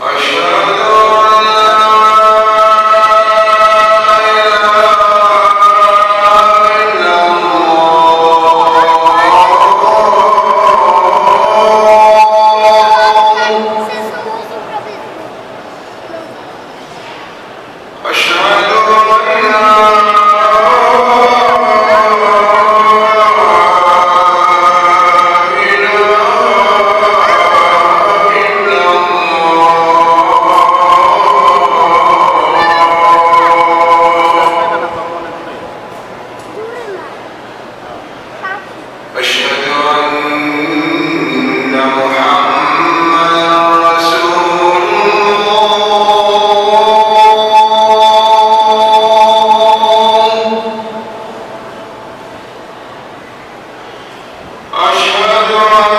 Asha Allah.